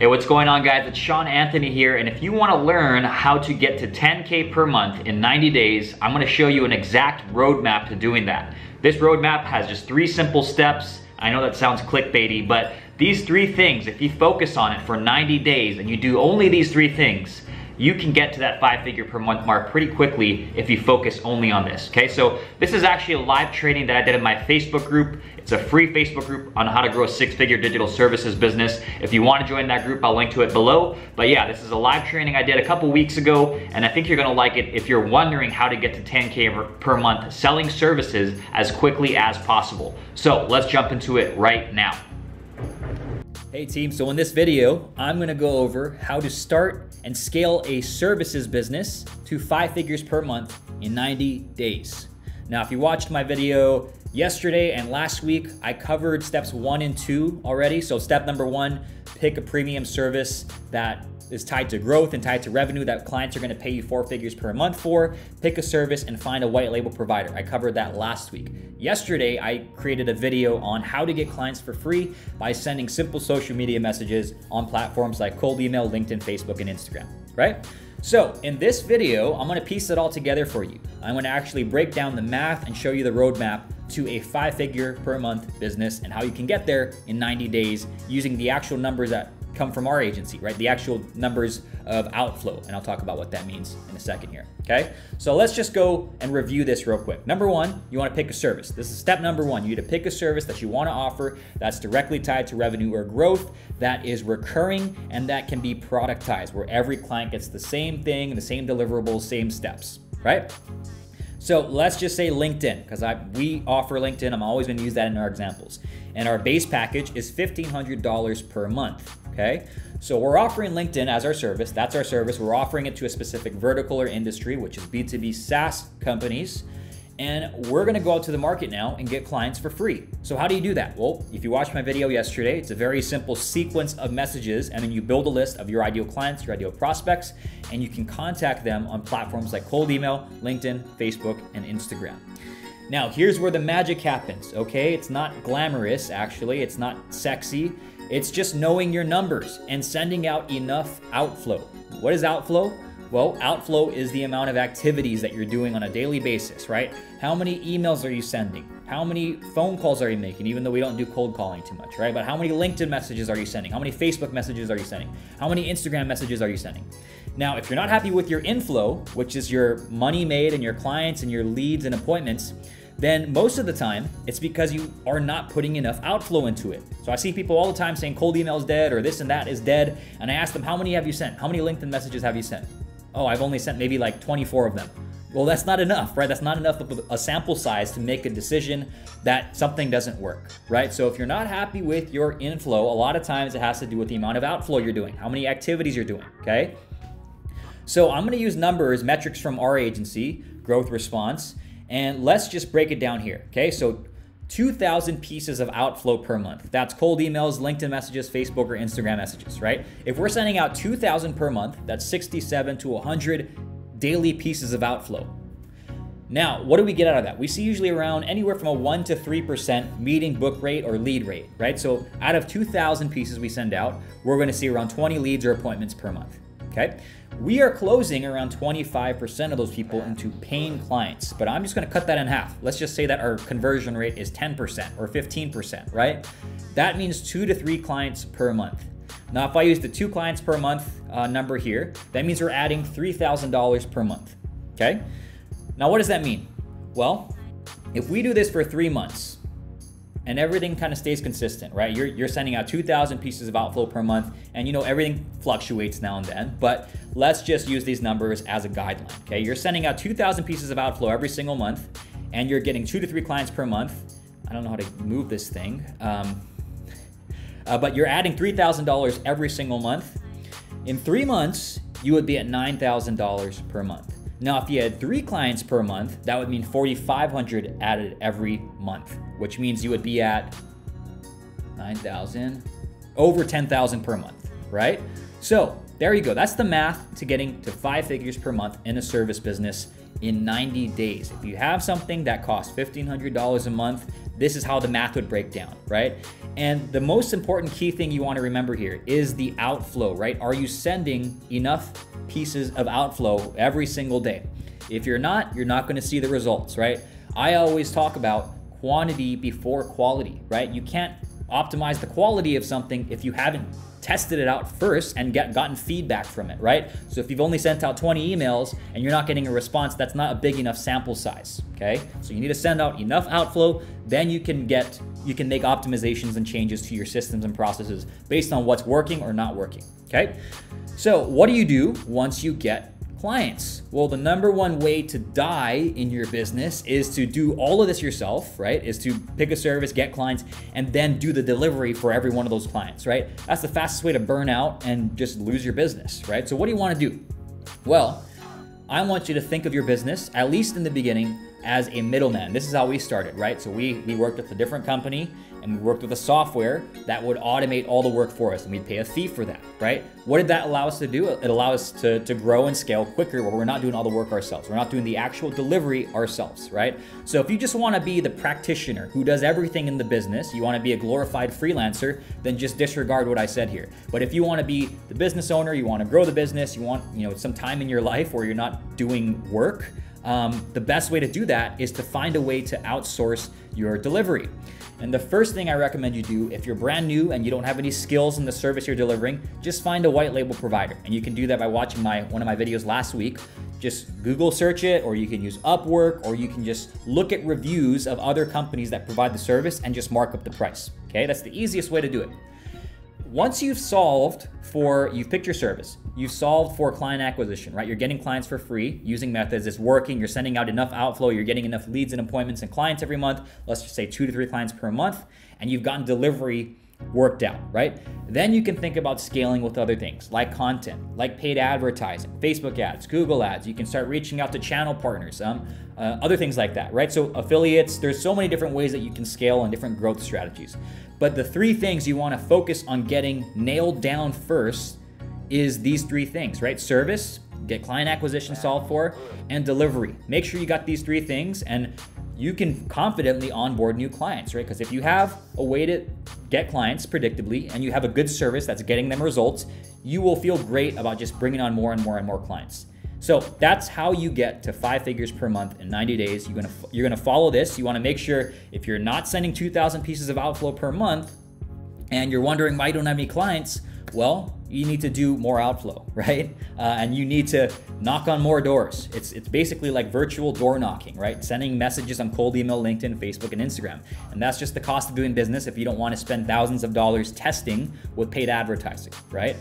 Hey, what's going on guys? It's Sean Anthony here, and if you wanna learn how to get to 10K per month in 90 days, I'm gonna show you an exact roadmap to doing that. This roadmap has just three simple steps. I know that sounds clickbaity, but these three things, if you focus on it for 90 days and you do only these three things, you can get to that five figure per month mark pretty quickly if you focus only on this, okay? So this is actually a live training that I did in my Facebook group. It's a free Facebook group on how to grow a six figure digital services business. If you wanna join that group, I'll link to it below. But yeah, this is a live training I did a couple weeks ago, and I think you're gonna like it if you're wondering how to get to 10K per month selling services as quickly as possible. So let's jump into it right now. Hey team, so in this video, I'm gonna go over how to start and scale a services business to five figures per month in 90 days. Now, if you watched my video yesterday and last week, I covered steps one and two already. So step number one, pick a premium service that is tied to growth and tied to revenue that clients are going to pay you four figures per month for. Pick a service and find a white label provider. I covered that last week. Yesterday, I created a video on how to get clients for free by sending simple social media messages on platforms like cold email, LinkedIn, Facebook, and Instagram, right? So in this video, I'm gonna piece it all together for you. I'm gonna actually break down the math and show you the roadmap to a five figure per month business and how you can get there in 90 days using the actual numbers that come from our agency, right? The actual numbers of outflow. And I'll talk about what that means in a second here. Okay. So let's just go and review this real quick. Number one, you want to pick a service. This is step number one. You need to pick a service that you want to offer that's directly tied to revenue or growth, that is recurring, and that can be productized, where every client gets the same thing, the same deliverables, same steps, right? So let's just say LinkedIn, because I we offer LinkedIn. I'm always going to use that in our examples. And our base package is $1,500 per month okay? So we're offering LinkedIn as our service. That's our service. We're offering it to a specific vertical or industry, which is B2B SaaS companies. And we're gonna go out to the market now and get clients for free. So, how do you do that? Well, if you watched my video yesterday, it's a very simple sequence of messages, and then you build a list of your ideal clients, your ideal prospects, and you can contact them on platforms like cold email, LinkedIn, Facebook, and Instagram. Now, here's where the magic happens, okay? It's not glamorous, actually, it's not sexy. It's just knowing your numbers and sending out enough outflow. What is outflow? Well, outflow is the amount of activities that you're doing on a daily basis, right? How many emails are you sending? How many phone calls are you making, even though we don't do cold calling too much, right? But how many LinkedIn messages are you sending? How many Facebook messages are you sending? How many Instagram messages are you sending? Now, if you're not happy with your inflow, which is your money made and your clients and your leads and appointments, then most of the time it's because you are not putting enough outflow into it. So I see people all the time saying cold email is dead or this and that is dead. And I ask them, how many have you sent? How many LinkedIn messages have you sent? Oh, I've only sent maybe like 24 of them. Well, that's not enough, right? That's not enough of a sample size to make a decision that something doesn't work, right? So if you're not happy with your inflow, a lot of times it has to do with the amount of outflow you're doing, how many activities you're doing, okay? So I'm gonna use numbers, metrics from our agency, Growth Response, and let's just break it down here. Okay, so 2,000 pieces of outflow per month. That's cold emails, LinkedIn messages, Facebook, or Instagram messages, right? If we're sending out 2,000 per month, that's 67 to 100 daily pieces of outflow. Now, what do we get out of that? We see usually around anywhere from a 1 to 3% meeting book rate or lead rate, right? So out of 2,000 pieces we send out, we're going to see around 20 leads or appointments per month. Okay. We are closing around 25% of those people into paying clients, but I'm just gonna cut that in half. Let's just say that our conversion rate is 10% or 15%, right? That means two to three clients per month. Now, if I use the two clients per month uh, number here, that means we're adding $3,000 per month, okay? Now, what does that mean? Well, if we do this for three months, and everything kind of stays consistent, right? You're, you're sending out 2,000 pieces of outflow per month, and you know everything fluctuates now and then, but let's just use these numbers as a guideline, okay? You're sending out 2,000 pieces of outflow every single month, and you're getting two to three clients per month. I don't know how to move this thing, um, uh, but you're adding $3,000 every single month. In three months, you would be at $9,000 per month. Now, if you had three clients per month, that would mean 4,500 added every month, which means you would be at 9,000, over 10,000 per month, right? So there you go. That's the math to getting to five figures per month in a service business in 90 days. If you have something that costs $1,500 a month, this is how the math would break down, right? And the most important key thing you want to remember here is the outflow, right? Are you sending enough pieces of outflow every single day? If you're not, you're not going to see the results, right? I always talk about quantity before quality, right? You can't optimize the quality of something if you haven't tested it out first and get gotten feedback from it, right? So if you've only sent out 20 emails and you're not getting a response, that's not a big enough sample size, okay? So you need to send out enough outflow, then you can get you can make optimizations and changes to your systems and processes based on what's working or not working, okay? So, what do you do once you get clients? Well, the number one way to die in your business is to do all of this yourself, right? Is to pick a service, get clients, and then do the delivery for every one of those clients, right? That's the fastest way to burn out and just lose your business, right? So, what do you want to do? Well, I want you to think of your business, at least in the beginning, as a middleman. This is how we started, right? So we, we worked with a different company and we worked with a software that would automate all the work for us and we'd pay a fee for that, right? What did that allow us to do? It allowed us to, to grow and scale quicker where we're not doing all the work ourselves. We're not doing the actual delivery ourselves, right? So if you just want to be the practitioner who does everything in the business, you want to be a glorified freelancer, then just disregard what I said here. But if you want to be the business owner, you want to grow the business, you want, you know, some time in your life where you're not doing work, um, the best way to do that is to find a way to outsource your delivery. And the first thing I recommend you do, if you're brand new and you don't have any skills in the service you're delivering, just find a white label provider. And you can do that by watching my one of my videos last week. Just Google search it, or you can use Upwork, or you can just look at reviews of other companies that provide the service and just mark up the price. Okay, that's the easiest way to do it once you've solved for, you've picked your service, you've solved for client acquisition, right? You're getting clients for free using methods, it's working, you're sending out enough outflow, you're getting enough leads and appointments and clients every month, let's just say two to three clients per month, and you've gotten delivery worked out, right? Then you can think about scaling with other things like content, like paid advertising, Facebook ads, Google ads. You can start reaching out to channel partners, um, uh, other things like that, right? So affiliates, there's so many different ways that you can scale and different growth strategies. But the three things you want to focus on getting nailed down first is these three things, right? Service, get client acquisition solved for, and delivery. Make sure you got these three things and you can confidently onboard new clients, right? Because if you have a way to get clients predictably and you have a good service that's getting them results, you will feel great about just bringing on more and more and more clients. So that's how you get to five figures per month in 90 days. You're gonna you're gonna follow this. You want to make sure if you're not sending 2,000 pieces of outflow per month, and you're wondering why you don't have any clients, well, you need to do more outflow, right? Uh, and you need to knock on more doors. It's it's basically like virtual door knocking, right? Sending messages on cold email, LinkedIn, Facebook, and Instagram. And that's just the cost of doing business if you don't want to spend thousands of dollars testing with paid advertising, right?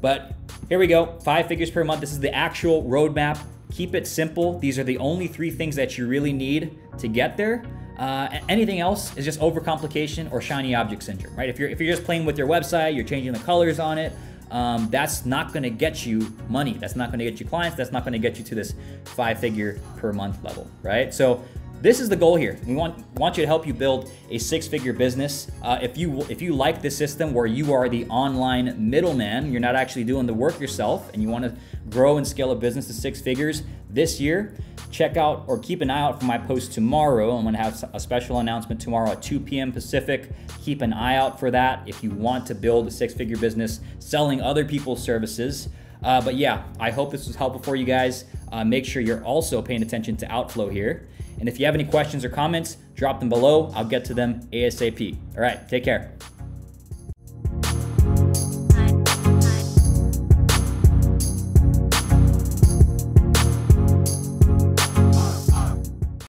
But here we go, five figures per month. This is the actual roadmap. Keep it simple. These are the only three things that you really need to get there. Uh, anything else is just overcomplication or shiny object syndrome, right? If you're if you're just playing with your website, you're changing the colors on it, um, that's not going to get you money. That's not going to get you clients. That's not going to get you to this five figure per month level, right? So this is the goal here. We want want you to help you build a six-figure business. Uh, if you if you like this system where you are the online middleman, you're not actually doing the work yourself, and you want to grow and scale a business to six figures this year, check out or keep an eye out for my post tomorrow. I'm going to have a special announcement tomorrow at 2 p.m. Pacific. Keep an eye out for that if you want to build a six-figure business selling other people's services. Uh, but yeah, I hope this was helpful for you guys. Uh, make sure you're also paying attention to outflow here. And if you have any questions or comments, drop them below. I'll get to them ASAP. All right, take care.